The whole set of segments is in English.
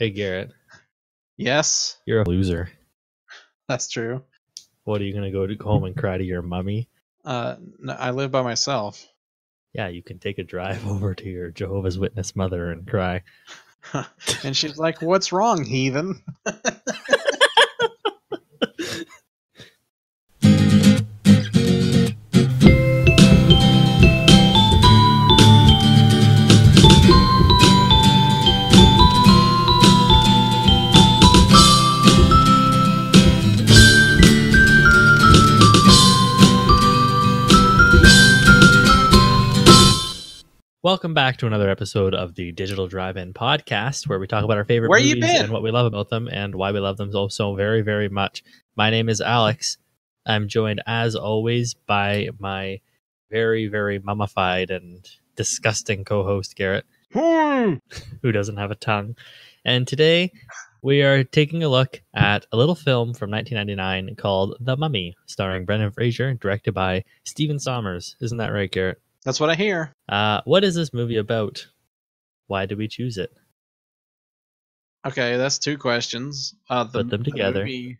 Hey Garrett, Yes, you're a loser. that's true. What are you gonna go to home and cry to your mummy? Uh, no, I live by myself. Yeah, you can take a drive over to your Jehovah's Witness mother and cry. and she's like, "What's wrong, heathen?" Welcome back to another episode of the Digital Drive-In Podcast, where we talk about our favorite Where movies and what we love about them and why we love them so so very very much. My name is Alex. I'm joined as always by my very very mummified and disgusting co-host Garrett, Hmm. who doesn't have a tongue. And today we are taking a look at a little film from 1999 called The Mummy, starring Brendan Fraser, directed by Stephen Sommers. Isn't that right, Garrett? That's what I hear. Uh, what is this movie about? Why did we choose it? Okay, that's two questions. Uh, the, Put them the together. movie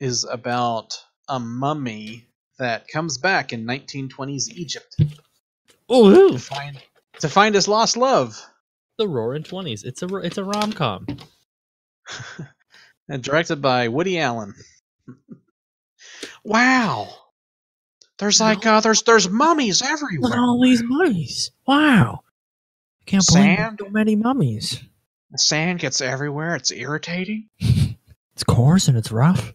is about a mummy that comes back in 1920s Egypt Oh, to find to find his lost love. the Roaring Twenties. It's a it's a rom com. and directed by Woody Allen. wow. There's like uh, there's there's mummies everywhere. All these mummies! Wow, I can't believe. Sand? so many mummies. The sand gets everywhere. It's irritating. It's coarse and it's rough.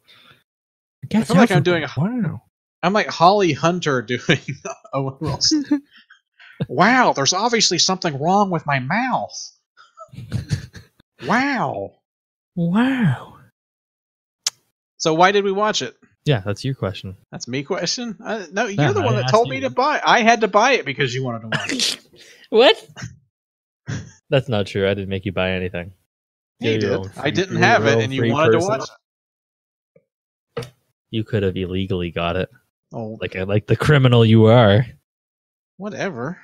It I feel like I'm doing a- wow. I'm like Holly Hunter doing Owen Wilson. wow, there's obviously something wrong with my mouth. wow. Wow. So why did we watch it? Yeah, that's your question. That's me question. Uh, no, you're Yeah, the I one that asked told me you. to buy. I had to buy it because you wanted to watch. it. What? that's not true. I didn't make you buy anything. you You're did. own I didn't have it, and you free wanted to watch it. You could have illegally got it, Oh, like like the criminal you are. whatever.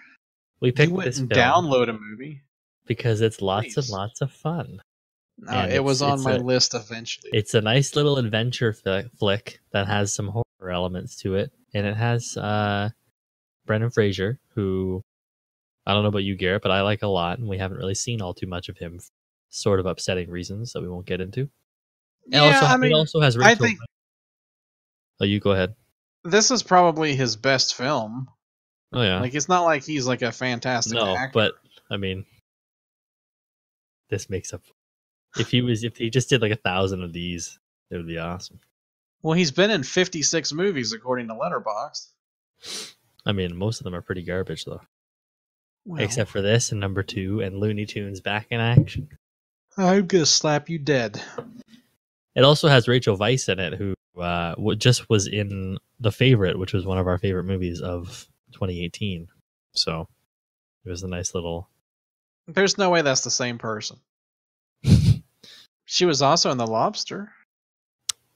We You picked went this and film download a movie. because it's lots Please. and lots of fun. No, it was on my a- list eventually. It's a nice little adventure fli- flick that has some horror elements to it, and it has uh, Brendan Fraser, who I don't know about you, Garrett, but I like a lot, and we haven't really seen all too much of him. for Sort of upsetting reasons that we won't get into. Yeah, also, I mean, it also has I Rachel. think- Oh, you go ahead. this is probably his best film. Oh yeah. Like, it's not like he's like a fantastic no, actor. but I mean, this makes up. If he was, if he just did like a thousand of these, it would be awesome. well, he's been in 56 movies according to Letterboxd. I mean, most of them are pretty garbage though, Well, except for this and number two and Looney Tunes back in action. I'm gonna slap you dead. It also has Rachel Weisz in it, who uh, just was in The Favorite, which was one of our favorite movies of 2018. So it was a nice little. There's no way that's the same person. She was also in The Lobster.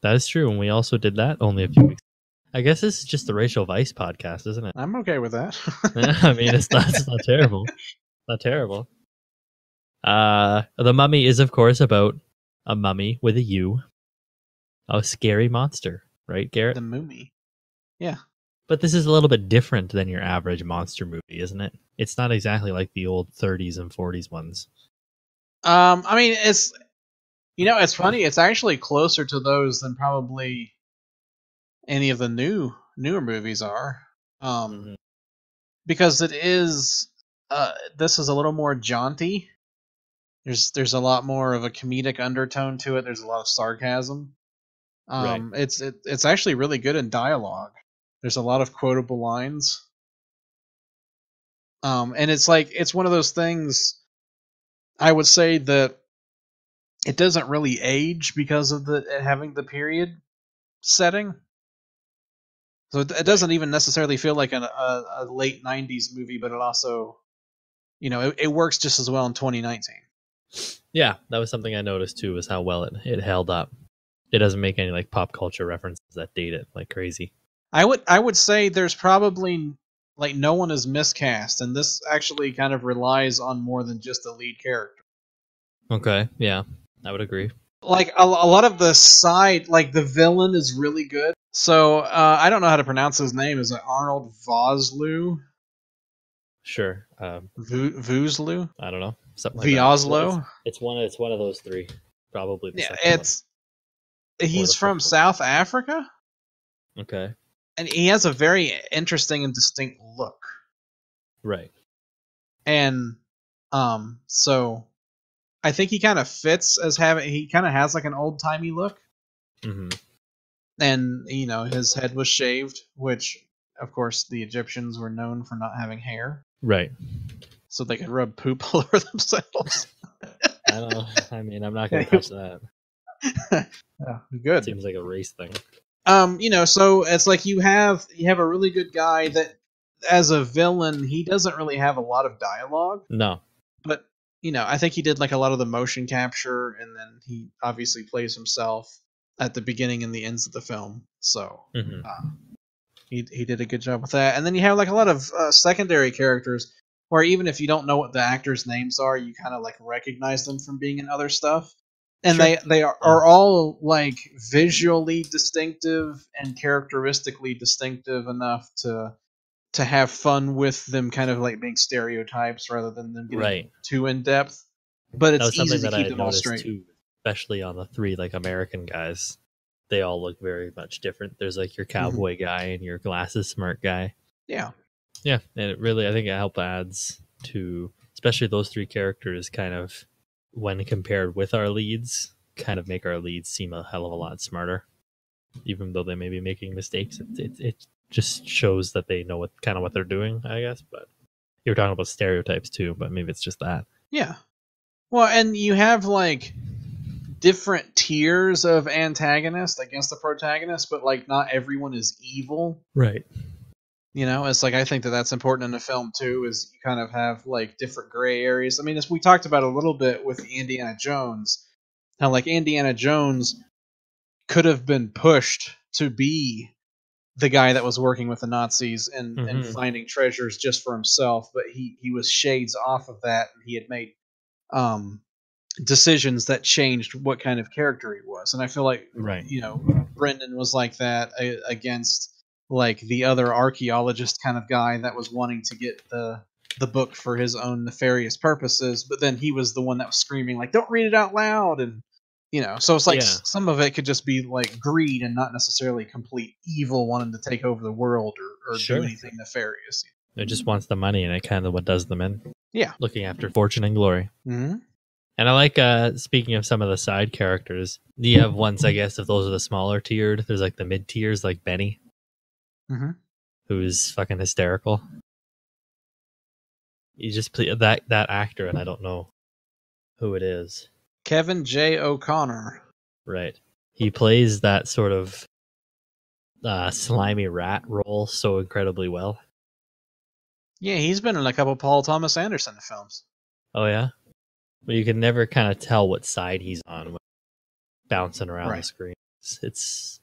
That is true, and we also did that only a few weeks. I guess this is just the Rachel Weisz podcast, isn't it? I'm okay with that. I mean, it's not, it's not terrible. Not terrible. Uh, the Mummy is, of course, about a mummy with a U, a scary monster, right, Garrett? the Mummy. Yeah. But this is a little bit different than your average monster movie, isn't it? It's not exactly like the old 30s and 40s ones. Um, I mean, it's you know, it's funny. It's actually closer to those than probably any of the new newer movies are. Um, Mhm. because it is uh this is a little more jaunty. There's there's a lot more of a comedic undertone to it. There's a lot of sarcasm. Um it's it, it's actually really good in dialogue. There's a lot of quotable lines. Um and it's like it's one of those things I would say that it doesn't really age because of the having the period setting. So it, it doesn't even necessarily feel like an, a, a late '90s movie, but it also, you know, it, it works just as well in 2019. Yeah, that was something I noticed too, was how well it, it held up. It doesn't make any like pop culture references that date it like crazy. I would I would say there's probably like no one is miscast, and this actually kind of relies on more than just the lead character. Okay, yeah. I would agree. Like a, a lot of the side, like the villain is really good. So uh, I don't know how to pronounce his name. Is it Arnold Vosloo? Sure. Um, Vuzlu? I don't know. Something like that. Vioslo? It's, it's one. It's one of those three. Probably. The Yeah, second one. it's he's from South Africa, okay. and he has a very interesting and distinct look. Right. and um so i think he kind of fits as having he kind of has like an old timey look hmm and you know his head was shaved which of course the egyptians were known for not having hair Right. so they could rub poop all over themselves I don't know. I mean, I'm not gonna touch that. yeah, good Seems like a race thing. um you know so it's like you have you have a really good guy that as a villain he doesn't really have a lot of dialogue No. but you know, I think he did like a lot of the motion capture, and then he obviously plays himself at the beginning and the ends of the film. So hmm uh, he he did a good job with that. And then you have like a lot of uh, secondary characters where even if you don't know what the actors' names are, you kind of like recognize them from being in other stuff. And Sure. they they are, are all like visually distinctive and characteristically distinctive enough to to have fun with them kind of like being stereotypes rather than them getting Right. too in depth. But it's easy to that I keep had them all straight. too, especially on the three like American guys. They all look very much different. There's like your Mm-hmm. cowboy guy and your glasses smart guy. Yeah. Yeah, and it really I think it helps adds to especially those three characters kind of when compared with our leads, kind of make our leads seem a hell of a lot smarter. Even though they may be making mistakes, it it, it just shows that they know what kind of what they're doing, I guess. But you were talking about stereotypes too, but maybe it's just that. Yeah. Well, and you have like different tiers of antagonist against the protagonist, but like not everyone is evil. Right. You know, it's like I think that that's important in a film too. Is you kind of have like different gray areas. I mean, as we talked about a little bit with Indiana Jones, how like Indiana Jones could have been pushed to be the guy that was working with the Nazis and, and Mhm. finding treasures just for himself, but he he was shades off of that, and he had made um, decisions that changed what kind of character he was. And I feel like Right. you know Brendan was like that a- against like the other archaeologist kind of guy that was wanting to get the the book for his own nefarious purposes, but then he was the one that was screaming like, "Don't read it out loud!" and you know, so it's like Yeah. some of it could just be like greed and not necessarily complete evil wanting to take over the world or, or Sure. do anything nefarious. It just wants the money, and it kind of what does them in. Yeah. Looking after fortune and glory. Mm-hmm. And I like uh speaking of some of the side characters, you have ones I guess if those are the smaller tiered, there's like the mid tiers like Benny, Mhm. who's fucking hysterical. You just play that that actor and I don't know who it is. Kevin J. O'Connor. Right. He plays that sort of uh slimy rat role so incredibly well. Yeah, he's been in a couple Paul Thomas Anderson films. Oh yeah. But you can never kind of tell what side he's on when bouncing around the screen. It's, it's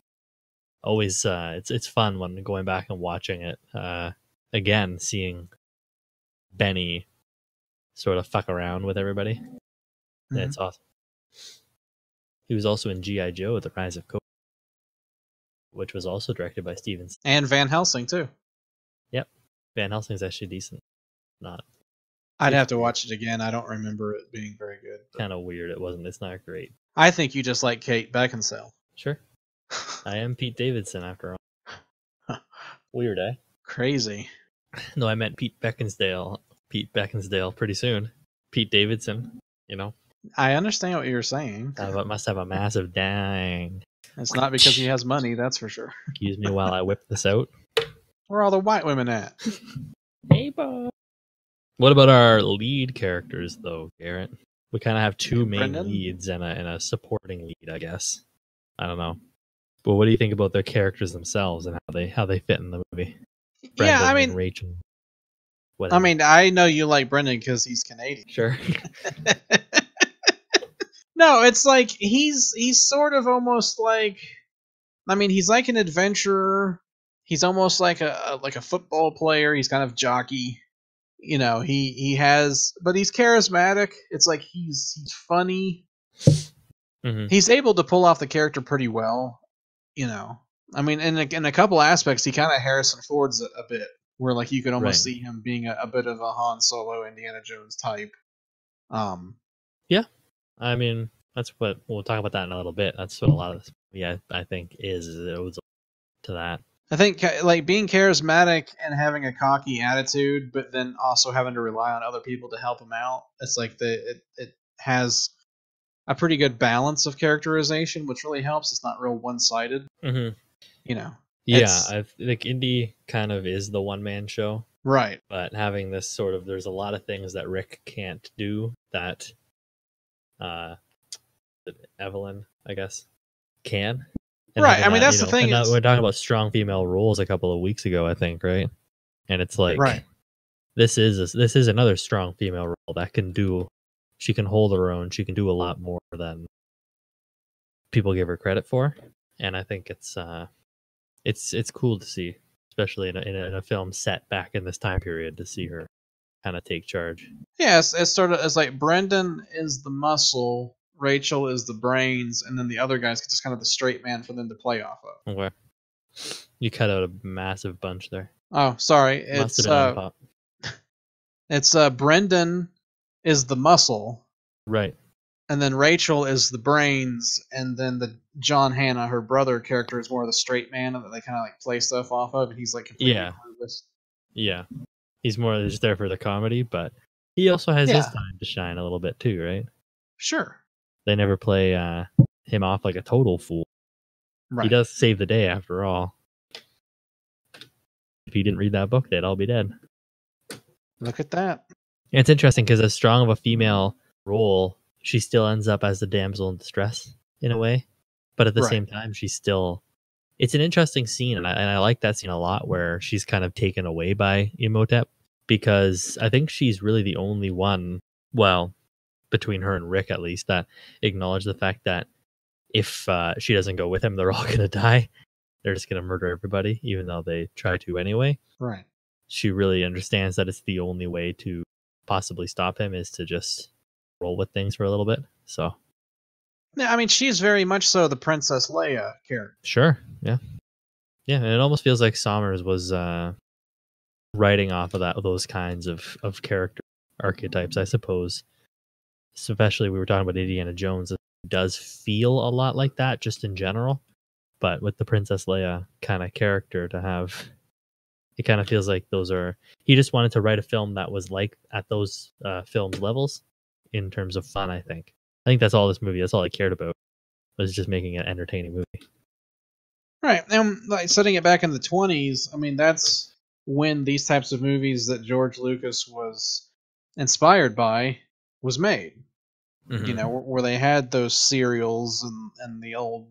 always uh it's it's fun when going back and watching it. Uh again, seeing Benny sort of fuck around with everybody. Mm-hmm. Yeah, it's awesome. He was also in G.I. Joe at The Rise of Cobra, which was also directed by Stevens And Van Helsing too. Yep, Van Helsing's actually decent. Not I'd have to watch it again. I don't remember it being very good. kind of weird. It wasn't. It's not great. I think you just like Kate Beckinsale. Sure. I am Pete Davidson after all. Weird, eh? Crazy. No, I meant Pete Beckinsdale. Pete Beckinsdale pretty soon. Pete Davidson, you know, I understand what you're saying. but must have a massive dang. It's not because he has money, that's for sure. Excuse me while I whip this out. Where are all the white women at? Hey, Bob. What about our lead characters, though, Garrett? We kind of have two main Brendan? leads and a, and a supporting lead, I guess. I don't know. But what do you think about their characters themselves and how they how they fit in the movie? yeah, Brendan I and mean, Rachel. I mean, I know you like Brendan because he's Canadian. sure. no, it's like he's he's sort of almost like I mean, he's like an adventurer. He's almost like a, like a football player. He's kind of jockey. You know, he he has but he's charismatic. It's like he's he's funny. Mhm. he's able to pull off the character pretty well. You know, I mean, in a, in a couple aspects, he kind of Harrison Ford's a, a bit, where like you could almost Right. see him being a, a bit of a Han Solo, Indiana Jones type. Um, I mean, that's what we'll talk about that in a little bit. That's what a lot of this movie, I, think, is. is It was to that. I think like being charismatic and having a cocky attitude, but then also having to rely on other people to help him out. It's like the it, it has a pretty good balance of characterization, which really helps. It's not real one sided. Mm-hmm. You know, Yeah, I think Indie kind of is the one man show, right? but having this sort of there's a lot of things that Rick can't do that uh Evelyn, I guess, can. Right, I mean, that's you the thing and that- is- we're talking about strong female roles a couple of weeks ago, I think, right? And it's like Right. this is a, this is another strong female role that can do she can hold her own she can do a lot more than people give her credit for and i think it's uh it's it's cool to see especially in a, in a, in a film set back in this time period to see her kind of take charge. Yeah, it's, it's sort of it's like Brendan is the muscle, Rachel is the brains, and then the other guy's just kind of the straight man for them to play off of. okay. You cut out a massive bunch there. Oh, sorry, it's uh, it's uh, Brendan is the muscle, right. And then Rachel is the brains, and then the John Hannah, her brother character, is more of the straight man that they kind of like play stuff off of, and he's like completely Yeah. clueless. yeah he's more just there for the comedy but he also has his time to shine a little bit too right Sure, they never play uh him off like a total fool right. He does save the day after all. If he didn't read that book, they'd all be dead. Look at that. And it's interesting because as strong of a female role, she still ends up as the damsel in distress in a way. But at the Right. same time, she's still. It's an interesting scene, and I, and I like that scene a lot where she's kind of taken away by Imhotep because I think she's really the only one, well, between her and Rick at least, that acknowledge the fact that if uh, she doesn't go with him, they're all going to die. They're just going to murder everybody, even though they try to anyway Right. she really understands that it's the only way to possibly stop him is to just roll with things for a little bit. So Yeah, I mean, she's very much so the Princess Leia character. sure, yeah, yeah. And it almost feels like Sommers was uh, writing off of that those kinds of of character archetypes, I suppose. Especially we were talking about Indiana Jones, it does feel a lot like that just in general. But with the Princess Leia kind of character to have it kind of feels like those are he just wanted to write a film that was like at those uh films levels in terms of fun i think i think that's all this movie that's all i cared about was just making an entertaining movie Right. And like setting it back in the 20s, I mean, that's when these types of movies that George Lucas was inspired by was made. You know, where, where they had those serials and, and the old,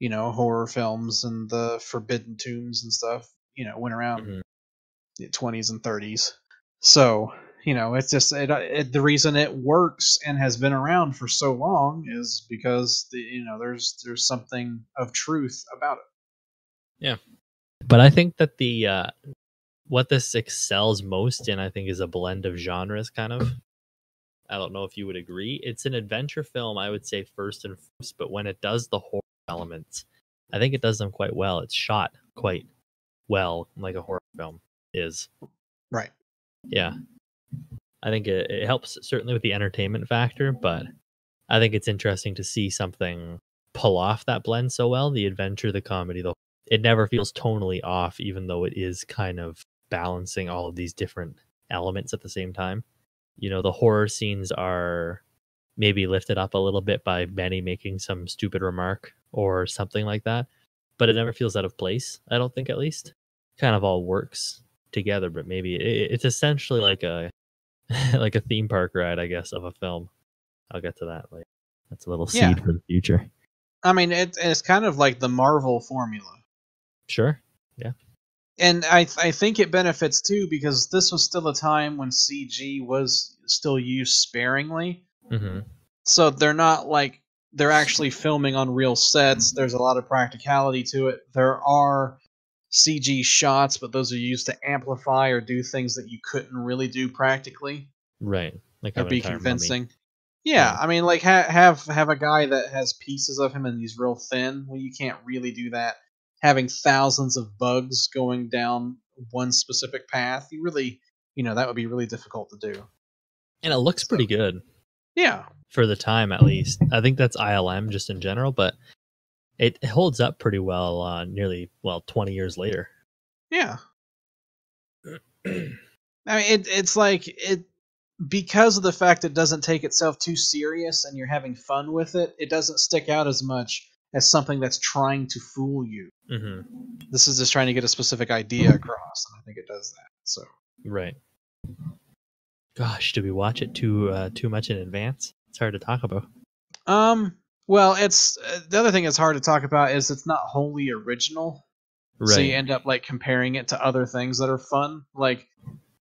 you know, horror films and the Forbidden Tombs and stuff, you know, went around Mhm. the 20s and 30s. So, you know, it's just it, it, the reason it works and has been around for so long is because the, you know there's there's something of truth about it. Yeah, but i think that the uh what this excels most in i think is a blend of genres kind of. I don't know if you would agree. It's an adventure film i would say first and foremost but when it does the horror elements i think it does them quite well. It's shot quite well like a horror film is. Right. yeah i think it, it helps certainly with the entertainment factor but i think it's interesting to see something pull off that blend so well the adventure the comedy the it never feels tonally off even though it is kind of balancing all of these different elements at the same time. You know the horror scenes are maybe lifted up a little bit by benny making some stupid remark or something like that but it never feels out of place i don't think at least. Kind of all works together but maybe it, it's essentially like a like a theme park ride i guess of a film i'll get to that later that's a little seed Yeah. for the future I mean, it, it's kind of like the Marvel formula, sure Yeah. and I I think it benefits too because this was still a time when CG was still used sparingly. hmm so they're not like they're actually filming on real sets. There's a lot of practicality to it. There are CG shots, but those are used to amplify or do things that you couldn't really do practically right like or be mummy. convincing. Yeah, Yeah. I mean, like ha- have have a guy that has pieces of him and he's real thin. Well, you can't really do that. Having thousands of bugs going down one specific path, you really, you know, that would be really difficult to do. And it looks pretty good Yeah, for the time, at least. I think that's ILM just in general, but it, holds up pretty well. Uh, nearly well, twenty years later. yeah. I mean, it, it's like it because of the fact it doesn't take itself too serious and you're having fun with it. It doesn't stick out as much as something that's trying to fool you. hmm This is just trying to get a specific idea across, and I think it does that. So Right. Gosh, did we watch it too uh, too much in advance? It's hard to talk about. Um. Well, it's uh, the other thing that's hard to talk about is it's not wholly original. Right. So you end up like comparing it to other things that are fun. Like,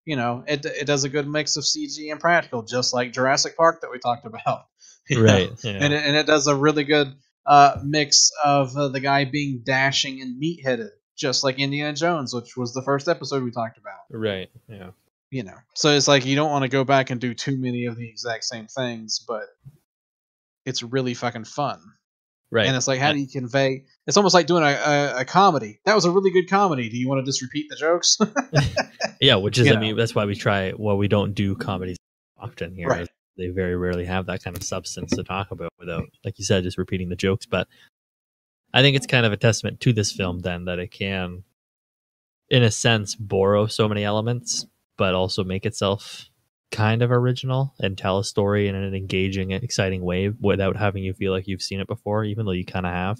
you know, it it does a good mix of CG and practical, just like Jurassic Park that we talked about. right. Yeah. And it, and it does a really good uh, mix of uh, the guy being dashing and meat-headed, just like Indiana Jones, which was the first episode we talked about. right. Yeah. You know, so it's like you don't want to go back and do too many of the exact same things, but it's really fucking fun. Right. And it's like, how do you convey? It's almost like doing a, a, a comedy. That was a really good comedy. Do you want to just repeat the jokes? Yeah, which is you I know. mean that's why we try well we don't do comedies often here. Right. They very rarely have that kind of substance to talk about without like you said just repeating the jokes, but I think it's kind of a testament to this film then that it can in a sense borrow so many elements but also make itself kind of original and tell a story in an engaging and exciting way without having you feel like you've seen it before even though you kind of have.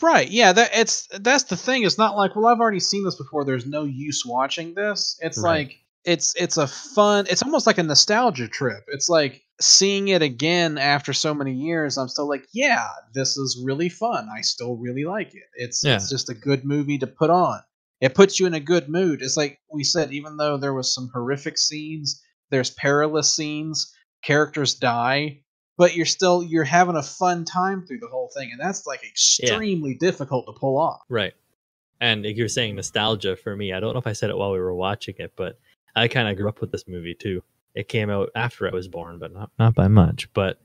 right. Yeah. That it's that's the thing. It's not like, well, I've already seen this before. There's no use watching this. It's Right. like it's it's a fun. It's almost like a nostalgia trip. It's like seeing it again after so many years. I'm still like, yeah, this is really fun. I still really like it. It's Yeah. it's just a good movie to put on. It puts you in a good mood. It's like we said, even though there was some horrific scenes, there's perilous scenes, characters die, but you're still you're having a fun time through the whole thing, and that's like extremely difficult to pull off. Right. And you're saying nostalgia for me, I don't know if I said it while we were watching it, but I kind of grew up with this movie too. It came out after I was born, but not not by much. But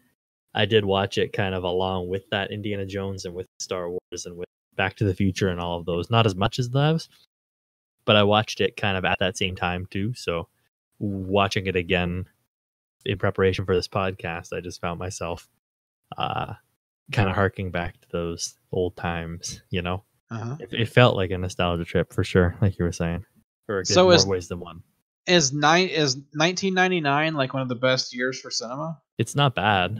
I did watch it kind of along with that Indiana Jones and with Star Wars and with Back to the Future and all of those. Not as much as those, but I watched it kind of at that same time too. So watching it again in preparation for this podcast, I just found myself uh kind of harking back to those old times, you know? Uh-huh. It, it felt like a nostalgia trip for sure, like you were saying. Or So more is- ways than one. Is nine is 1999 like one of the best years for cinema? It's not bad.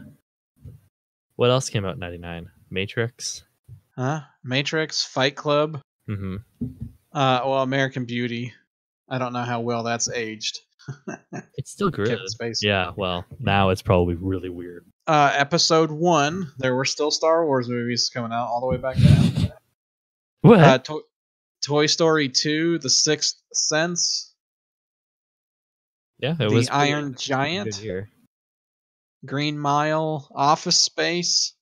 What else came out in '99? Matrix. Huh? Matrix, Fight Club, Mm-hmm. uh, well, American Beauty. I don't know how well that's aged. It's still good. Kevin Yeah. Well, now it's probably really weird. Uh, episode one, there were still Star Wars movies coming out all the way back then. What? Uh, to- Toy Story 2, The Sixth Sense, yeah, it The was pretty- Iron pretty Giant, Good. Green Mile, Office Space,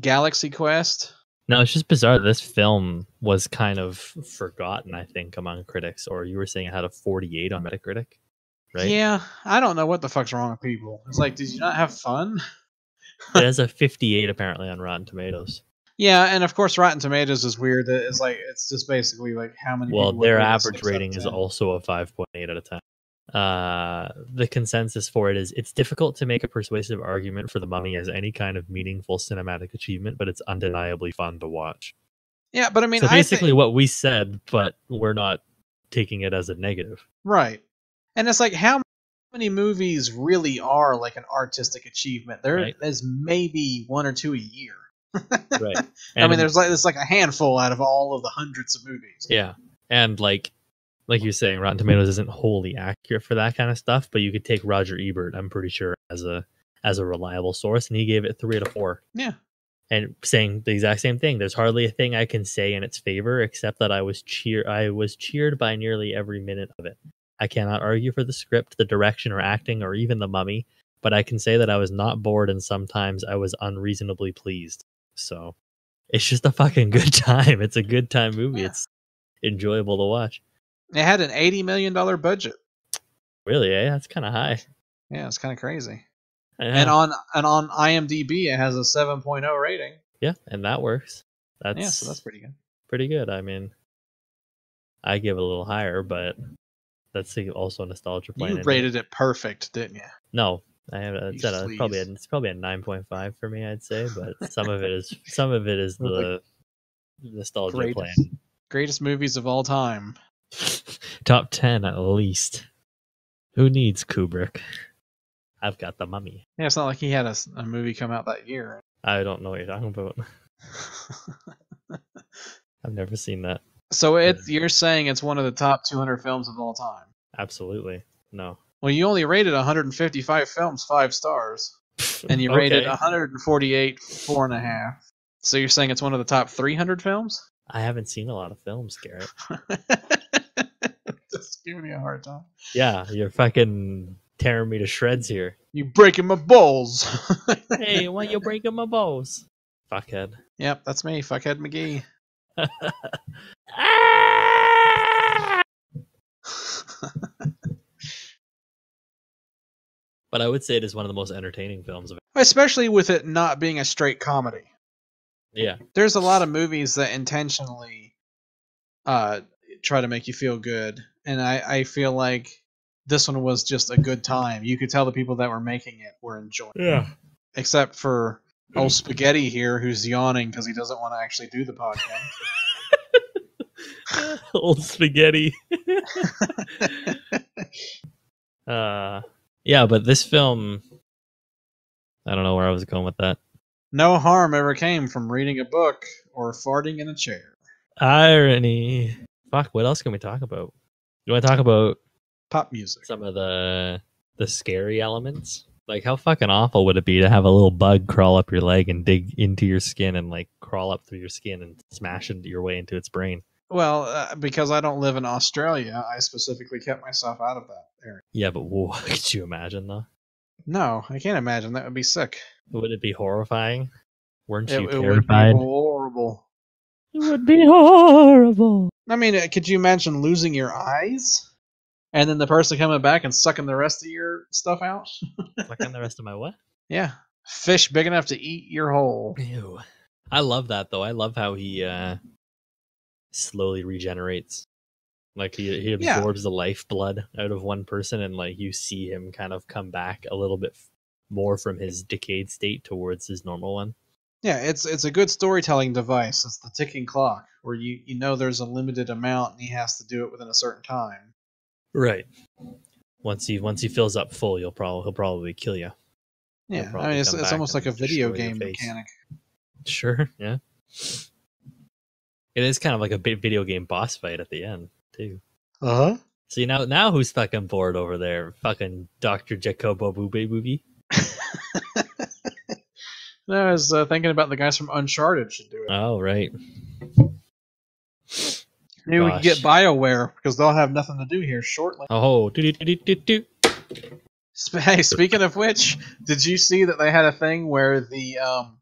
Galaxy Quest. No, it's just bizarre. This film was kind of forgotten, I think, among critics. Or you were saying it had a 48 on Metacritic, right? Yeah, I don't know what the fuck's wrong with people. It's like, did you not have fun? it has a 58 apparently on Rotten Tomatoes. Yeah, and of course, Rotten Tomatoes is weird. It's like it's just basically like how many. Well, people their average six out of rating is also a 5.8 out of 10. Uh, the consensus for it is it's difficult to make a persuasive argument for the mummy as any kind of meaningful cinematic achievement, but it's undeniably fun to watch. Yeah, but I mean, so I basically, what we said, but we're not taking it as a negative. right, and it's like how many movies really are like an artistic achievement? There Right. is maybe one or two a year. Right. I mean, there's like there's like a handful out of all of the hundreds of movies. Yeah. And like like you're saying, Rotten Tomatoes isn't wholly accurate for that kind of stuff, but you could take Roger Ebert, I'm pretty sure, as a as a reliable source, and he gave it three out of four. Yeah. And saying the exact same thing. There's hardly a thing I can say in its favor except that I was cheer I was cheered by nearly every minute of it. I cannot argue for the script, the direction or acting, or even the mummy, but I can say that I was not bored and sometimes I was unreasonably pleased. So it's just a fucking good time. It's a good time movie. Yeah. It's enjoyable to watch. It had an eighty million dollar budget. Really, eh? That's kind of high. Yeah, it's kind of crazy. And on and on IMDb, it has a 7.0 rating. yeah, and that works. That's yeah, so that's pretty good. pretty good. I mean, I give it a little higher, but that's also a nostalgia point. You in it. rated it perfect, didn't you? No, I have You it's, a, uh, it's probably a, it's probably a nine point five for me. I'd say, but some of it is some of it is Like the nostalgia great. plan. Greatest movies of all time. Top ten at least. Who needs Kubrick? I've got the mummy. Yeah, it's not like he had a movie come out that year. I don't know what you're talking about. I've never seen that. so it's you're saying it's one of the top 200 films of all time. Absolutely no. Well, you only rated 155 films five stars, and you rated 148 four and a half. So you're saying it's one of the top 300 films? I haven't seen a lot of films, Garrett. Just giving me a hard time. Yeah, you're fucking tearing me to shreds here. You breaking my balls. Hey, why you breaking my balls? Fuckhead. yep, that's me, fuckhead McGee. But I would say it is one of the most entertaining films of Especially with it not being a straight comedy. Yeah. There's a lot of movies that intentionally uh, try to make you feel good, and I, I feel like this one was just a good time. You could tell the people that were making it were enjoying. it. Yeah. except for old spaghetti here who's yawning because he doesn't want to actually do the podcast Old spaghetti. uh yeah, but this film I don't know where I was going with that. no harm ever came from reading a book or farting in a chair Irony. Fuck, what else can we talk about? You want to talk about pop music some of the the scary elements? Like how fucking awful would it be to have a little bug crawl up your leg and dig into your skin and like crawl up through your skin and smash into your way into its brain? Well uh, because i don't live in australia i specifically kept myself out of that area Yeah, but whoa, could you imagine though? no i can't imagine that would be sick Would it be horrifying? Weren't it, you it would be terrified? horrible It would be horrible. i mean uh, could you imagine losing your eyes and then the person coming back and sucking the rest of your stuff out Fucking the rest of my what? yeah fish big enough to eat your whole Ew. I love that though. I love how he uh slowly regenerates. Like he he Yeah. absorbs the lifeblood out of one person and like you see him kind of come back a little bit more from his decayed state towards his normal one. Yeah, it's it's a good storytelling device. It's the ticking clock where you you know there's a limited amount and he has to do it within a certain time. Right. Once he once he fills up full, you'll probably he'll probably kill you. Yeah, I mean it's it's almost like a video game mechanic. Sure, yeah. It is kind of like a big video game boss fight at the end, too. Uh huh. See now, now who's fucking bored over there? Fucking Doctor Jacobo Boobie Boobie. I was uh, thinking about the guys from Uncharted should do it. Oh right, Maybe we could get gosh. Bioware because they'll have nothing to do here shortly. oh do do do do do. Hey, speaking of which, did you see that they had a thing where the um,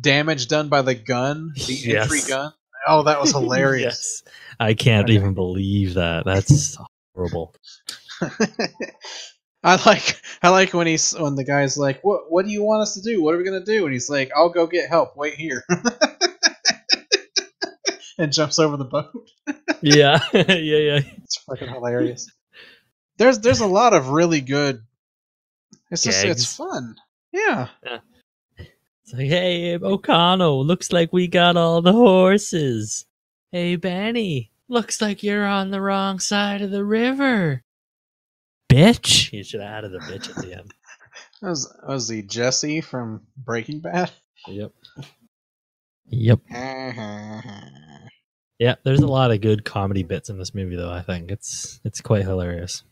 damage done by the gun, the Yes. entry gun? Oh, that was hilarious. yes, I can't Okay. even believe that. That's horrible. I like I like when he's when the guy's like, "What what do you want us to do? What are we gonna do?" And he's like, "I'll go get help. Wait here," and jumps over the boat. yeah, yeah, yeah. It's fucking hilarious. There's there's a lot of really good. It's just it's fun. Yeah. It's like, hey, O'Connell, looks like we got all the horses. Hey, Benny, looks like you're on the wrong side of the river. Bitch. You should have added the bitch at the end. Was was he Jesse from Breaking Bad? Yep. Yep. Yeah, there's a lot of good comedy bits in this movie, though. I think it's it's quite hilarious.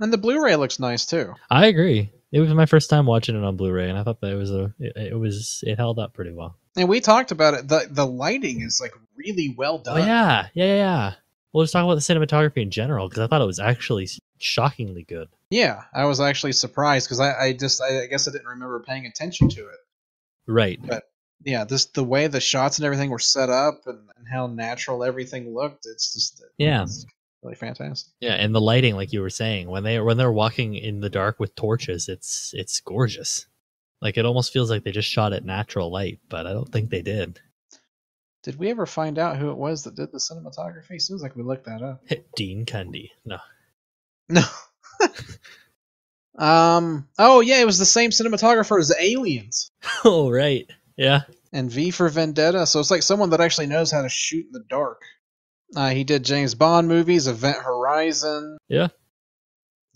And the Blu-ray looks nice too. I agree. It was my first time watching it on Blu-ray, and I thought that it was a it, it was it held up pretty well. And we talked about it. the The lighting is like really well Oh done. yeah, yeah, yeah. yeah. We'll just talk about the cinematography in general because I thought it was actually shockingly good. Yeah, I was actually surprised because I, I just I, I guess I didn't remember paying attention to it. Right. But yeah, this the way the shots and everything were set up and, and how natural everything looked. It's just Yeah. it's really fantastic. Yeah, and the lighting, like you were saying, when they when they're walking in the dark with torches, it's it's gorgeous. Like it almost feels like they just shot at natural light, but I don't think they did. Did we ever find out who it was that did the cinematography? Seems like we looked that up. Dean Cundey. No. No. um. Oh yeah, it was the same cinematographer as Aliens oh right. Yeah. and V for Vendetta. So it's like someone that actually knows how to shoot in the dark. Uh, he did James Bond movies, Event Horizon. Yeah.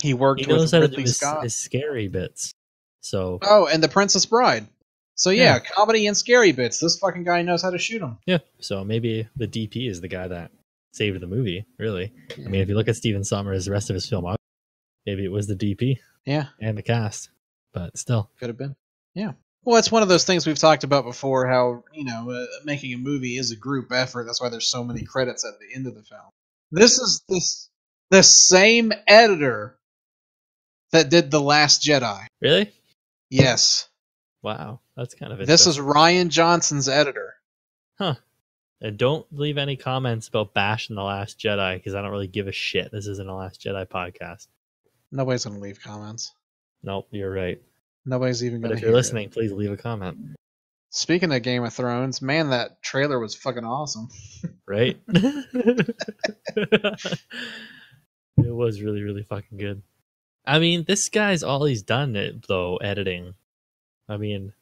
He worked He knows with how to do Ridley his, Scott. his scary bits. So Oh, and The Princess Bride. So yeah, Yeah. comedy and scary bits. This fucking guy knows how to shoot them. yeah. So maybe the DP is the guy that saved the movie, really. I mean if you look at Stephen Sommers, the rest of his film, maybe it was the DP Yeah, and the cast. But still. could have been. Yeah. Well, it's one of those things we've talked about before. How you know uh, making a movie is a group effort. That's why there's so many credits at the end of the film. This is this the same editor that did the Last Jedi. Really? Yes, Wow. That's kind of this is. Rian Johnson's editor. Huh. And don't leave any comments about Bash and the Last Jedi because I don't really give a shit. This isn't a Last Jedi podcast. Nobody's gonna leave comments. Nope, you're right. Nobody's even But if you're hear it. listening, please leave a comment. Speaking of Game of Thrones, man, that trailer was fucking awesome. Right? it was really, really fucking good. I mean, this guy's all he's done it though, editing. I mean,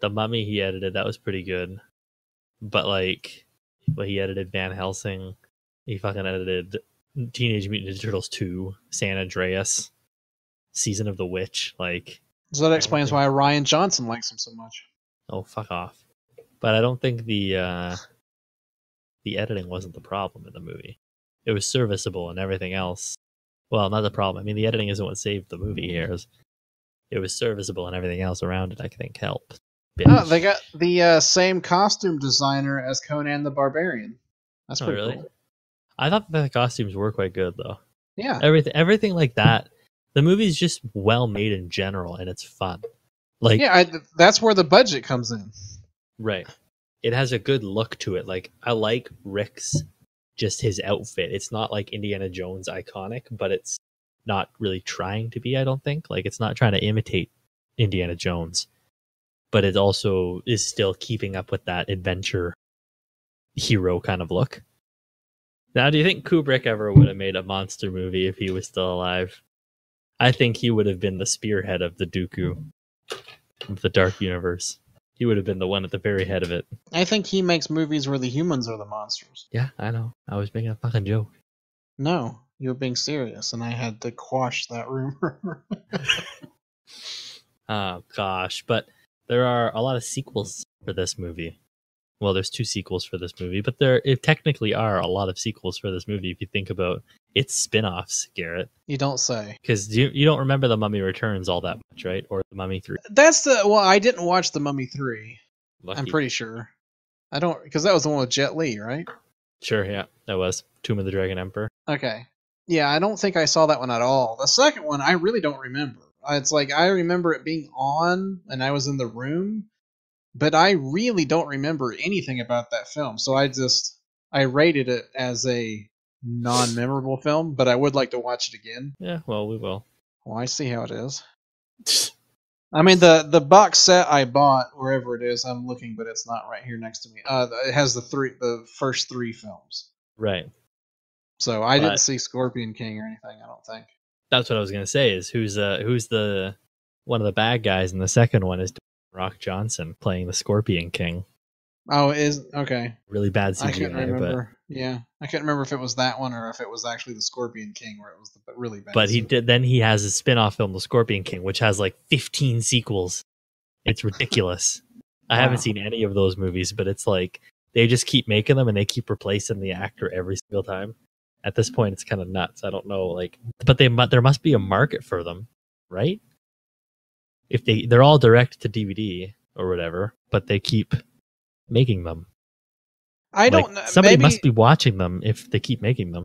the mummy he edited, that was pretty good. But like well, he edited Van Helsing. He fucking edited Teenage Mutant Ninja Turtles 2, San Andreas, Season of the Witch, like So that explains why Rian Johnson likes him so much. Oh, fuck off. But I don't think the uh the editing wasn't the problem in the movie. It was serviceable and everything else. Well, not the problem. I mean, the editing isn't what saved the movie here. It was, it was serviceable and everything else around it, I think, helped. Oh, they got the uh, same costume designer as Conan the Barbarian. That's Oh, pretty really? cool. I thought the costumes were quite good, though. Yeah. Everything, everything like that. The movie's just well made in general, and it's fun. Like, yeah, I, that's where the budget comes in. Right. It has a good look to it. Like I like Rick's just his outfit. It's not like Indiana Jones iconic, but it's not really trying to be, I don't think. Like it's not trying to imitate Indiana Jones. But it also is still keeping up with that adventure hero kind of look. Now, do you think Kubrick ever would have made a monster movie if he was still alive? I think he would have been the spearhead of the Dooku of the Dark Universe. He would have been the one at the very head of it. I think he makes movies where the humans are the monsters. Yeah, I know. I was making a fucking joke. No, you were being serious, and I had to quash that rumor. Oh gosh, but there are a lot of sequels for this movie. Well, there's two sequels for this movie, but there it technically are a lot of sequels for this movie if you think about its spin-offs, Garrett. you don't say. Because you you don't remember the Mummy Returns all that much, right? Or the Mummy Three. That's the well. I didn't watch the Mummy three. I'm pretty sure. I don't because that was the one with Jet Li, right? sure. Yeah, that was Tomb of the Dragon Emperor. Okay. Yeah, I don't think I saw that one at all. The second one, I really don't remember. Uh, it's like I remember it being on and I was in the room, but I really don't remember anything about that film. So I just I rated it as a non-memorable film, but I would like to watch it again. Yeah, well, we will. Well, I see how it is. I mean the the box set I bought wherever it is. I'm looking, but it's not right here next to me. Uh, it has the three the first three films. Right. So I But- didn't see Scorpion King or anything. I don't think. That's what I was gonna say. Is who's uh who's the one of the bad guys in the second one is Rock Johnson playing the Scorpion King. Oh, it is okay. Really bad I couldn't CGI, but remember. Yeah, I couldn't remember if it was that one or if it was actually the Scorpion King, where it was the really bad. but he did. Then he has a spin-off film, The Scorpion King, which has like 15 sequels. It's ridiculous. I haven't seen any of those movies, but it's like they just keep making them and they keep replacing the actor every single time. At this point, it's kind of nuts. I don't know, like, but they there must be a market for them, right? If they they're all direct to DVD or whatever, but they keep making them. I Like, don't know. Somebody maybe must be watching them if they keep making them.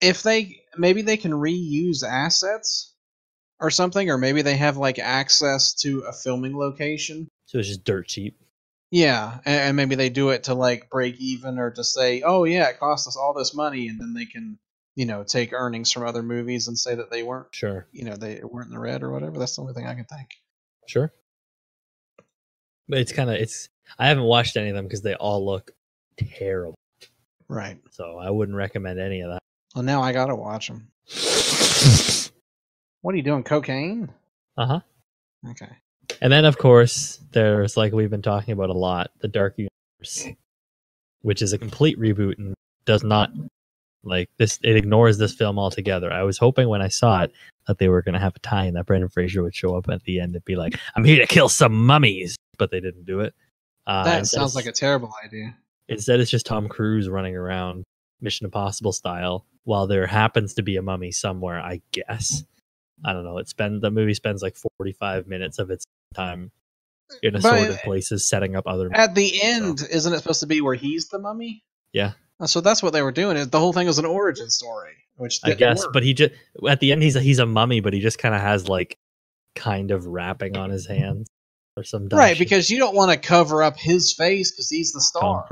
if they maybe they can reuse assets or something, or maybe they have like access to a filming location. So it's just dirt cheap. Yeah, and, and maybe they do it to like break even or to say, oh yeah, it cost us all this money, and then they can you know take earnings from other movies and say that they weren't Sure, you know they weren't in the red or whatever. That's the only thing I can think. sure. But it's kind of it's. I haven't watched any of them because they all look terrible. Right. So I wouldn't recommend any of that. Well, now I gotta watch them. What are you doing? Cocaine? Uh huh. Okay. And then, of course, there's like we've been talking about a lot, the Dark Universe, which is a complete reboot and does not like this. It ignores this film altogether. I was hoping when I saw it that they were going to have a tie in that Brendan Fraser would show up at the end and be like, "I'm here to kill some mummies," but they didn't do it. Uh, That sounds like a terrible idea. Instead, it's just Tom Cruise running around Mission Impossible style while there happens to be a mummy somewhere, I guess. I don't know. It spend the movie spends like 45 minutes of its time in assorted places setting up other At the end, isn't it supposed to be where he's the mummy? Yeah. Uh, So that's what they were doing. Is the whole thing was an origin story, which I guess, work. but he just at the end he's a, he's a mummy, but he just kind of has like kind of wrapping on his hands or some dumb right shit. because you don't want to cover up his face because he's the star.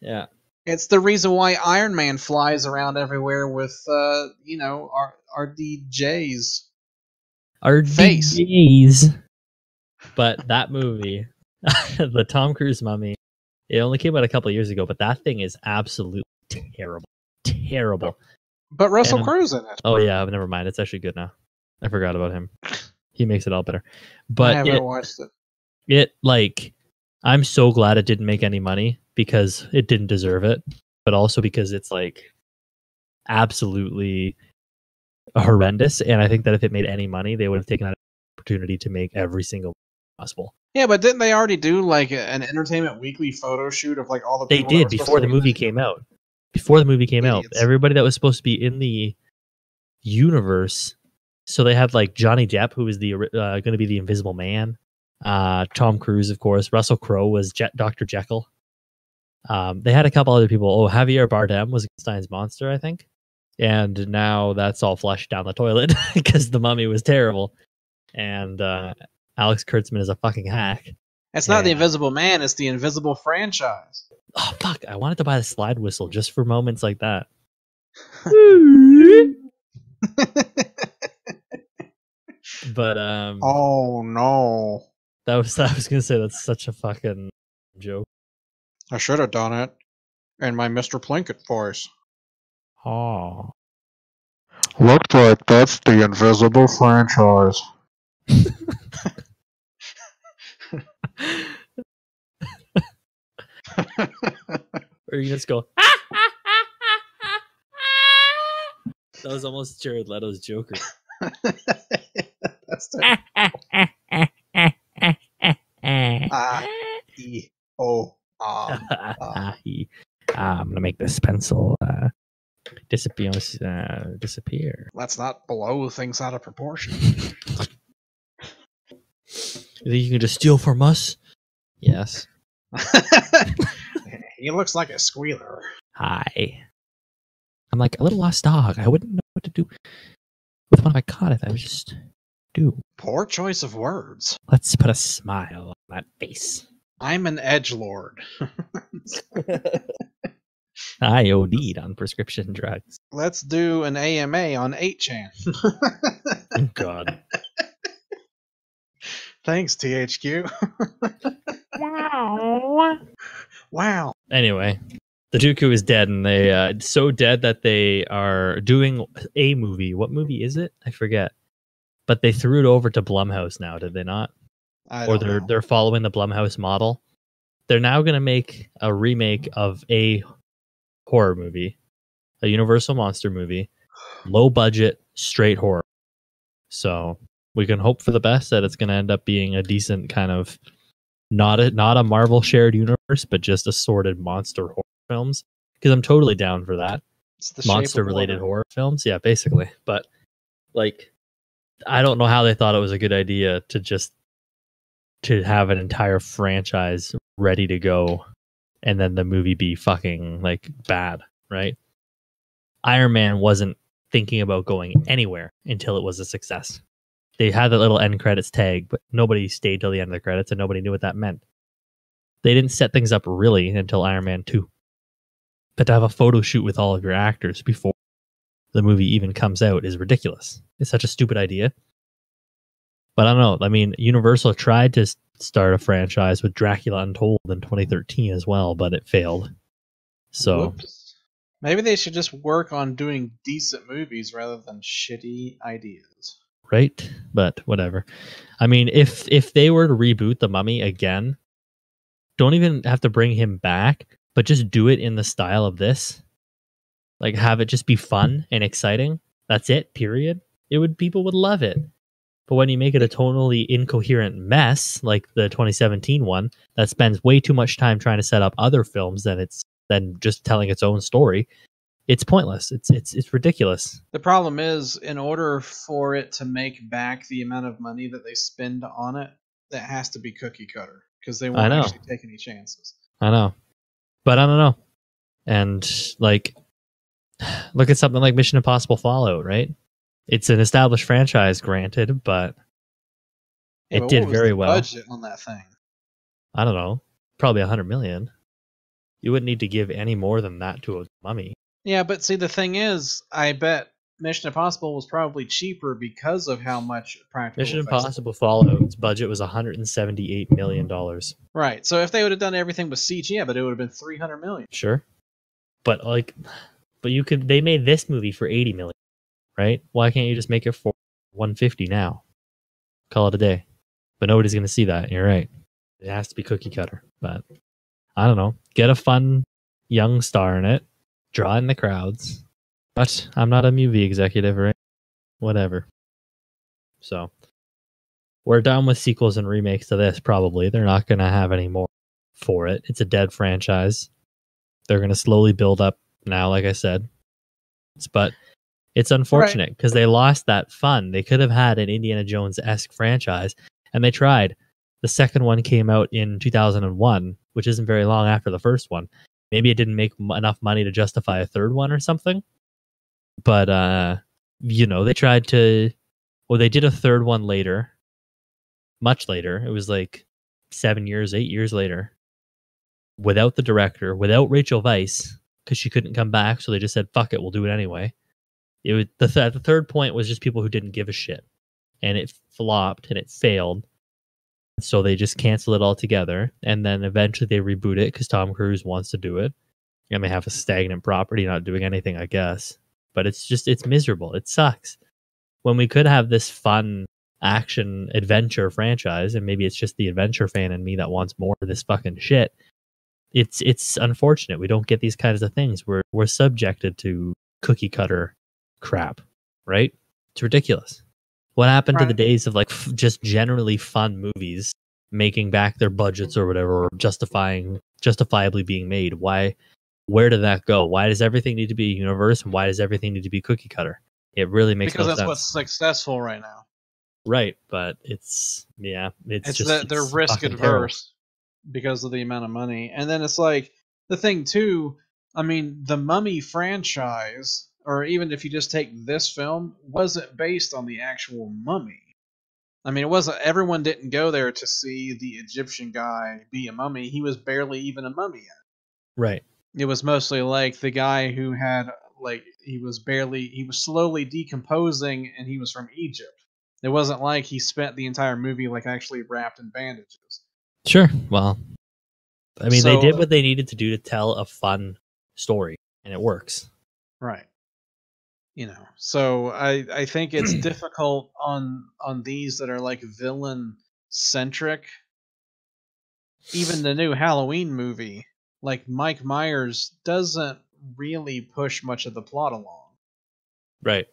Yeah. It's the reason why Iron Man flies around everywhere with, uh, you know, R- RDJ's. Our Face. But that movie, the Tom Cruise mummy, it only came out a couple of years ago, but that thing is absolutely terrible. Terrible. But Russell And- Crowe's in it. Oh yeah, never mind. It's actually good now. I forgot about him. He makes it all better. But I But haven't it, watched it. It like I'm so glad it didn't make any money because it didn't deserve it, but also because it's like absolutely horrendous. And I think that if it made any money, they would have taken that opportunity to make every single possible. Yeah, but didn't they already do like an Entertainment Weekly photo shoot of like all the They people did before the movie came out. Before the movie came out, everybody that was supposed to be in the universe. So they had like Johnny Depp, who was the uh, going to be the Invisible Man. Uh, Tom Cruise, of course. Russell Crowe was Je- Doctor Jekyll. Um, they had a couple other people. Oh, Javier Bardem was Stein's monster, I think. And now that's all flushed down the toilet because the mummy was terrible. And uh, Alex Kurtzman is a fucking hack. It's not the Invisible Man; it's the Invisible franchise. Oh fuck! I wanted to buy the slide whistle just for moments like that. But um, oh no! That was I was gonna say that's such a fucking joke. I should have done it in my Mr. Plinkett voice. Oh, Looks like that's the Invisible franchise. or you just go. that was almost Jared Leto's Joker. that's the Ah, E um, Ah, ah, I'm gonna make this pencil uh, disappear. Uh, disappear. Let's not blow things out of proportion. You think you can just steal from us? Yes. he looks like a squealer. Hi. I'm like a little lost dog. I wouldn't know what to do with one if I caught it. I would just do. Poor choice of words. Let's put a smile on that face. I'm an edge lord. I OD'd on prescription drugs. Let's do an AMA on 8chan. Oh, God. Thanks, THQ. wow. Wow. Anyway, the Dooku is dead, and they uh, so dead that they are doing a movie. What movie is it? I forget. But they threw it over to Blumhouse now, did they not? Or they're know. they're following the Blumhouse model. They're now going to make a remake of a horror movie, a Universal monster movie, low budget, straight horror. So we can hope for the best that it's going to end up being a decent kind of not a not a Marvel shared universe, but just assorted monster horror films. Because I'm totally down for that monster related horror films. Yeah, basically. But like I don't know how they thought it was a good idea to just to have an entire franchise ready to go and then the movie be fucking like bad, right? Iron Man wasn't thinking about going anywhere until it was a success. They had that little end credits tag, but nobody stayed till the end of the credits and nobody knew what that meant. They didn't set things up really until Iron Man 2. But to have a photo shoot with all of your actors before the movie even comes out is ridiculous. It's such a stupid idea. But I don't know. I mean, Universal tried to start a franchise with Dracula Untold in 2013 as well, but it failed. So Whoops. maybe they should just work on doing decent movies rather than shitty ideas. right, but whatever. I mean, if if they were to reboot the Mummy again, don't even have to bring him back, but just do it in the style of this. Like have it just be fun and exciting. That's it. Period. It would people would love it. But when you make it a tonally incoherent mess, like the 2017 one, that spends way too much time trying to set up other films than it's than just telling its own story, it's pointless. It's it's it's ridiculous. The problem is, in order for it to make back the amount of money that they spend on it, that has to be cookie cutter because they won't actually take any chances. I know. But I don't know. And like look at something like Mission Impossible Fallout, right? It's an established franchise, granted, but Yeah, It but did very well. Budget on that thing. I don't know, probably a hundred million. You wouldn't need to give any more than that to a mummy. Yeah, but see, the thing is, I bet Mission Impossible was probably cheaper because of how much practical. Mission Impossible Fallout's budget was 178 million dollars. Right. So if they would have done everything with CG, yeah, but it would have been three hundred million. Sure, but like, but you could. They made this movie for 80 million, right? Why can't you just make it for 150 now? Call it a day. But nobody's gonna see that. You're right. It has to be cookie cutter. But I don't know. Get a fun young star in it. Draw in the crowds. But I'm not a movie executive, right? Whatever. So we're done with sequels and remakes to this. Probably they're not gonna have any more for it. It's a dead franchise. They're going to slowly build up now, like I said. But it's unfortunate because they lost that fun. They could have had an Indiana Jones esque franchise, and they tried. The second one came out in 2001, which isn't very long after the first one. Maybe it didn't make m- enough money to justify a third one or something. But, uh, you know, they tried to, well, they did a third one later, much later. It was like seven years, eight years later without the director, without Rachel Weisz, because she couldn't come back. So they just said, "Fuck it, we'll do it anyway." It was the th- the third point was just people who didn't give a shit, and it flopped and it failed. So they just canceled it altogether, and then eventually they reboot it because Tom Cruise wants to do it. And they have a stagnant property, not doing anything, I guess. But it's just it's miserable. It sucks. When we could have this fun action adventure franchise, and maybe it's just the adventure fan in me that wants more of this fucking shit it's it's unfortunate we don't get these kinds of things. We're we're subjected to cookie cutter crap right? It's ridiculous. What happened to the days of like f- just generally fun movies making back their budgets or whatever or justifying justifiably being made? Why where did that go? Why does everything need to be a universe and why does everything need to be cookie cutter? It really makes because no that's sense. what's successful right now. right but it's yeah it's, It's, just that they're risk adverse because of the amount of money. And then it's like the thing too, I mean, the Mummy franchise, or even if you just take this film, wasn't based on the actual mummy. I mean, it wasn't everyone didn't go there to see the Egyptian guy be a mummy. He was barely even a mummy yet. right It was mostly like the guy who had like he was barely he was slowly decomposing and he was from Egypt. It wasn't like he spent the entire movie like actually wrapped in bandages. Sure. Well, I mean, So- they did what they needed to do to tell a fun story, and it works. Right. You know, so I I think it's difficult on on these that are like villain centric. Even the new Halloween movie, like Mike Myers doesn't really push much of the plot along. Right.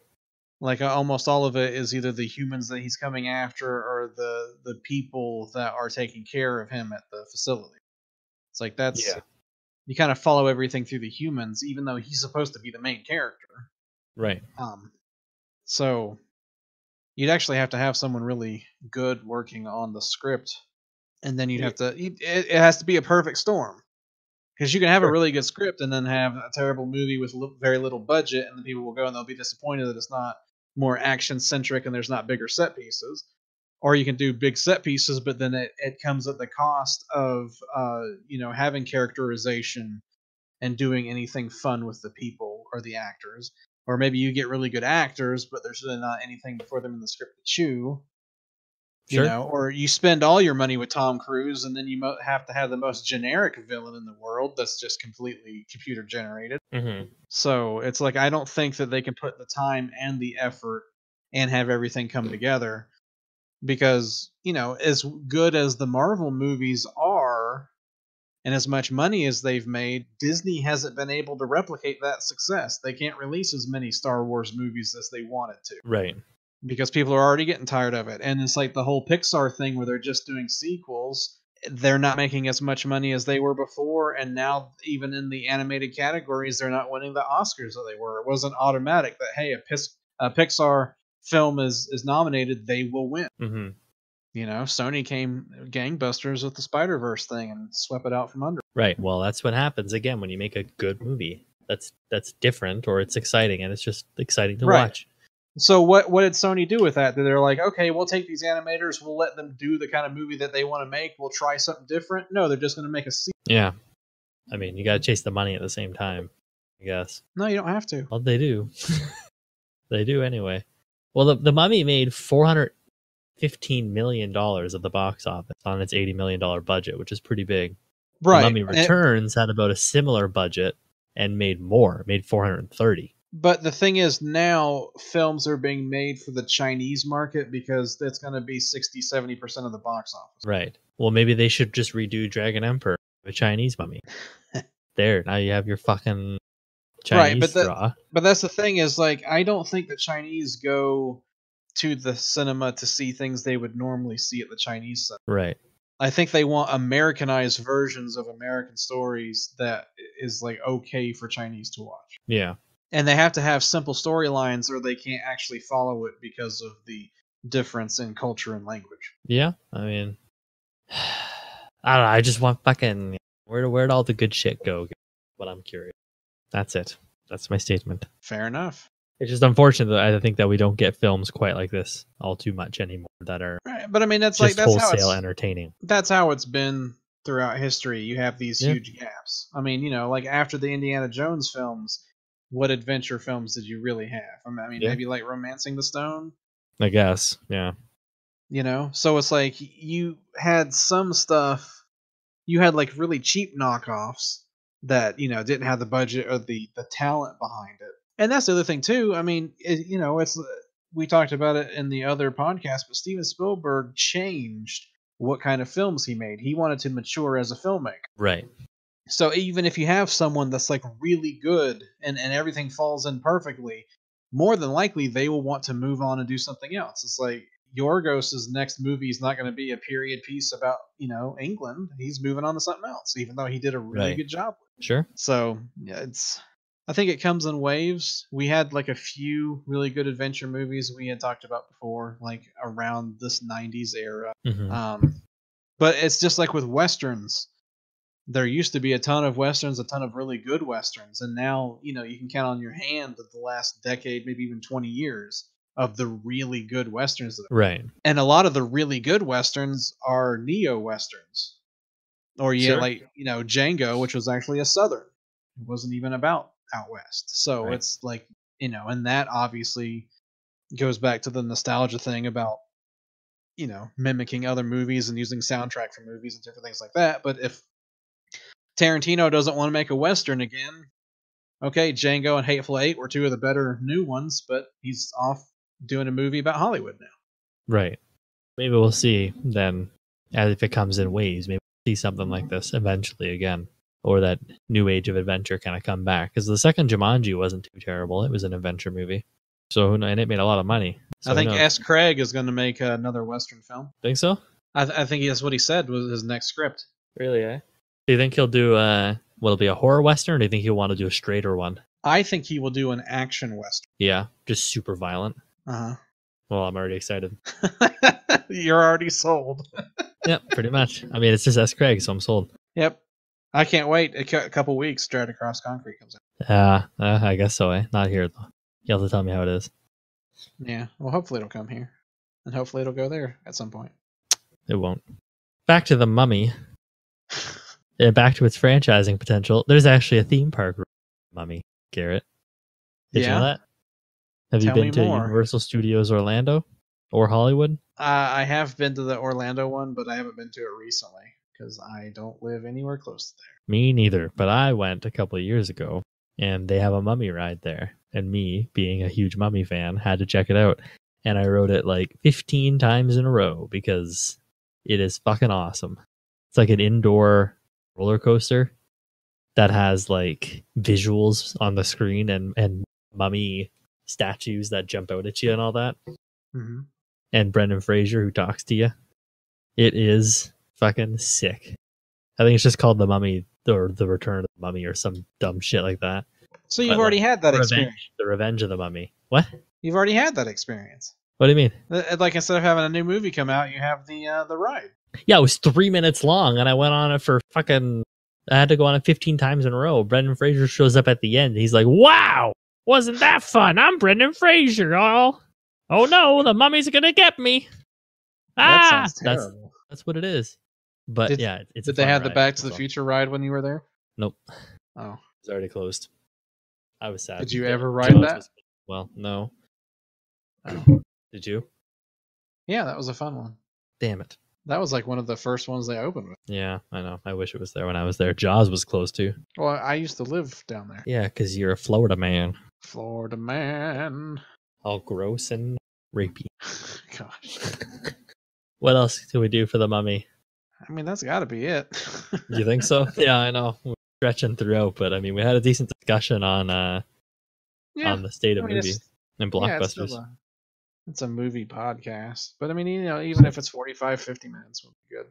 Like almost all of it is either the humans that he's coming after or the the people that are taking care of him at the facility. It's like that's Yeah. you kind of follow everything through the humans, even though he's supposed to be the main character. Right. Um, so you'd actually have to have someone really good working on the script, and then you'd have to. It, it has to be a perfect storm, because you can have a really good script and then have a terrible movie with li- very little budget, and then people will go and they'll be disappointed that it's not more action centric and there's not bigger set pieces. Or you can do big set pieces, but then it, it comes at the cost of uh, you know having characterization and doing anything fun with the people or the actors or maybe you get really good actors, but there's really not anything for them in the script to chew. Sure. You know, or you spend all your money with Tom Cruise, and then you mo- have to have the most generic villain in the world that's just completely computer generated. mm-hmm. So it's like I don't think that they can put the time and the effort and have everything come together because, you know, as good as the Marvel movies are and as much money as they've made, Disney hasn't been able to replicate that success. They can't release as many Star Wars movies as they wanted to Right. Because people are already getting tired of it. And it's like the whole Pixar thing where they're just doing sequels. They're not making as much money as they were before, and now even in the animated categories, they're not winning the Oscars that they were. It wasn't automatic that hey, a, Pis- a Pixar film is is nominated, they will win. Mm-hmm. You know, Sony came gangbusters with the Spider Verse thing and swept it out from under. Right. Well, that's what happens again when you make a good movie. That's that's different, or it's exciting, and it's just exciting to Right. watch. So what what did Sony do with that? They're like, okay, we'll take these animators, we'll let them do the kind of movie that they want to make. We'll try something different. No, they're just going to make a sequel. Yeah. I mean, you got to chase the money at the same time. I guess. No, you don't have to. Well, they do. they do anyway. Well, the, the Mummy made four hundred fifteen million dollars at the box office on its eighty million dollar budget, which is pretty big. Right. The Mummy And- Returns had about a similar budget and made more, made four hundred thirty. But the thing is, now films are being made for the Chinese market because that's going to be 60 70% of the box office. Right. Well, maybe they should just redo Dragon Emperor with Chinese Mummy. there, now you have your fucking Chinese Right, but draw. But that's the thing is, like, I don't think the Chinese go to the cinema to see things they would normally see at the Chinese cinema. Right. I think they want Americanized versions of American stories that is, like, okay for Chinese to watch. Yeah. And they have to have simple storylines or they can't actually follow it because of the difference in culture and language. Yeah. I mean, I don't know. I just want fucking where where'd all the good shit go? What I'm curious. That's it. That's my statement. Fair enough. It's just unfortunate that I think that we don't get films quite like this all too much anymore that are Right, but I mean that's like that's how wholesale it's, entertaining. that's how it's been throughout history. You have these Yeah. huge gaps. I mean, you know, like after the Indiana Jones films, what adventure films did you really have? I mean, Yeah. maybe like Romancing the Stone, I guess. Yeah. you know. So it's like you had some stuff. You had like really cheap knockoffs that you know didn't have the budget or the the talent behind it. And that's the other thing too. I mean, it, you know, it's uh, we talked about it in the other podcast, but Steven Spielberg changed what kind of films he made. He wanted to mature as a filmmaker. Right. So even if you have someone that's like really good and, and everything falls in perfectly, more than likely they will want to move on and do something else. It's like Yorgos's next movie is not going to be a period piece about, you know, England. He's moving on to something else, even though he did a really Right. good job. Sure. So yeah, it's I think it comes in waves. We had like a few really good adventure movies we had talked about before, like around this '90s era. hmm Um, but it's just like with westerns. There used to be a ton of westerns, a ton of really good westerns, and now you know you can count on your hand of the last decade, maybe even twenty years of the really good westerns. That Right. and a lot of the really good westerns are neo westerns, or yeah, Sure. like you know Django, which was actually a southern. It wasn't even about out west. So Right. it's like you know, and that obviously goes back to the nostalgia thing about you know mimicking other movies and using soundtrack for movies and different things like that. But if Tarantino doesn't want to make a western again, okay, Django and Hateful Eight were two of the better new ones, but he's off doing a movie about Hollywood now. Right. Maybe we'll see then, as if it comes in waves. Maybe we'll see something like this eventually again, or that new age of adventure kind of come back. Because the second Jumanji wasn't too terrible; it was an adventure movie, so and it made a lot of money. So I think? S. Craig is going to make another Western film. think so. I, th- I think that's what he said was his next script. Really? Eh? Do you think he'll do? Uh, will it be a horror western? Or do you think he'll want to do a straighter one? I think he will do an action Western. Yeah, just super violent. Uh huh. Well, I'm already excited. You're already sold. yep, pretty much. I mean, it's just S. Craig, so I'm sold. Yep. I can't wait. A, a couple weeks, Dragged Across Concrete comes out. Uh, uh, I guess so. Eh? Not here though. You have to tell me how it is. Yeah. Well, hopefully it'll come here, and hopefully it'll go there at some point. It won't. Back to the Mummy. Yeah, back to its franchising potential. There's actually a theme park, Mummy Garrett. Did you Yeah? know that? Have Tell you been to more. Universal Studios Orlando? or Hollywood? Uh, I have been to the Orlando one, but I haven't been to it recently because I don't live anywhere close to there. Me neither, but I went a couple of years ago and they have a mummy ride there. And me, being a huge mummy fan, had to check it out. And I rode it like 15 times in a row because it is fucking awesome. It's like an indoor roller coaster that has like visuals on the screen and, and mummy statues that jump out at you and all that. Mm-hmm. And Brendan Fraser who talks to you. It is fucking sick. I think it's just called the mummy or the return of the mummy or some dumb shit like that. So you've But, already like, had that Revenge, experience. the revenge of the mummy. What? You've already had that experience. What do you mean? Uh, Like instead of having a new movie come out, you have the uh, the ride. Yeah, it was three minutes long, and I went on it for fucking. I had to go on it 15 times in a row. Brendan Fraser shows up at the end. He's like, "Wow, wasn't that fun? I'm Brendan Fraser. Oh, oh no, the mummy's gonna get me." That Ah, sounds that's terrible. that's what it is. But Did- yeah, it's a Did they fun have the Back to the so- Future ride when you were there? Nope, Oh, it's already closed. I was sad. Did you ever ride Jaws that? was- well, no. Oh. Did you? yeah, that was a fun one. Damn it. That was like one of the first ones they opened with. Yeah, I know. I wish it was there when I was there. Jaws was closed too. Well, I used to live down there. Yeah, because you're a Florida man. Florida man. All gross and rapey. Gosh, What else do we do for the mummy? I mean that's got to be it. You think so? yeah, I know. We're stretching throughout, but I mean, we had a decent discussion on uh yeah, on the state of I mean, movie it's- and yeah, blockbusters. a, it's a movie podcast, but I mean, you know, even if it's 45, 50 minutes, would be good.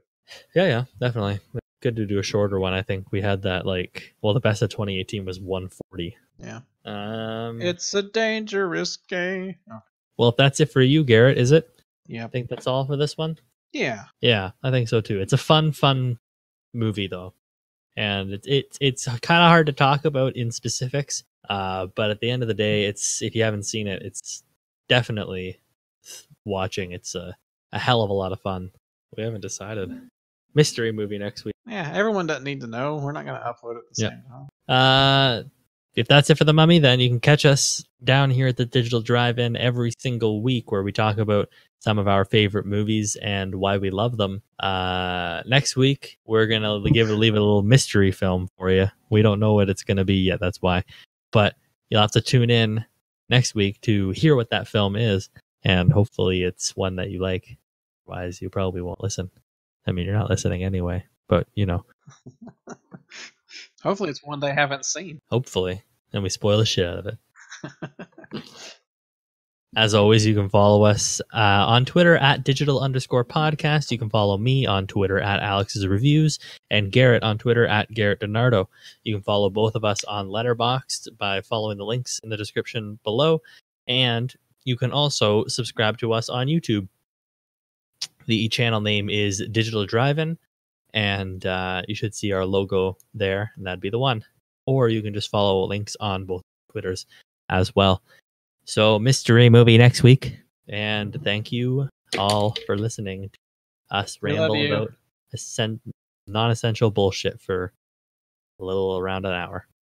Yeah, yeah, definitely. Good to do a shorter one. I think we had that like well, the best of 2018 was 140. Yeah, Um, it's a dangerous game. Oh, well, if that's it for you, Garrett, is it? Yeah. I think that's all for this one. Yeah. Yeah, I think so too. It's a fun, fun movie though, and it, it it's kind of hard to talk about in specifics. Uh, but at the end of the day, it's if you haven't seen it, it's definitely watching. It's a a hell of a lot of fun. We haven't decided. Mystery movie next week. Yeah, everyone doesn't need to know. We're not going to upload it at the Yeah. same time. Uh, if that's it for the mummy, then you can catch us down here at the Digital Drive-In every single week, where we talk about some of our favorite movies and why we love them. Uh, next week we're gonna give leave a little mystery film for you. We don't know what it's gonna be yet. That's why, but you'll have to tune in next week to hear what that film is, and hopefully it's one that you like. Otherwise, you probably won't listen. I mean, you're not listening anyway, but you know, Hopefully, it's one they haven't seen. hopefully, and we spoil the shit out of it. As always, you can follow us uh, on Twitter at digital underscore podcast. You can follow me on Twitter at Alex's Reviews and Garrett on Twitter at Garrett DeNardo. You can follow both of us on Letterboxd by following the links in the description below. And you can also subscribe to us on YouTube. The channel name is Digital Drive-In, and uh, you should see our logo there, and that'd be the one. Or you can just follow links on both Twitters as well. So, mystery movie next week. And thank you all for listening to us ramble about essen- non essential bullshit for a little around an hour.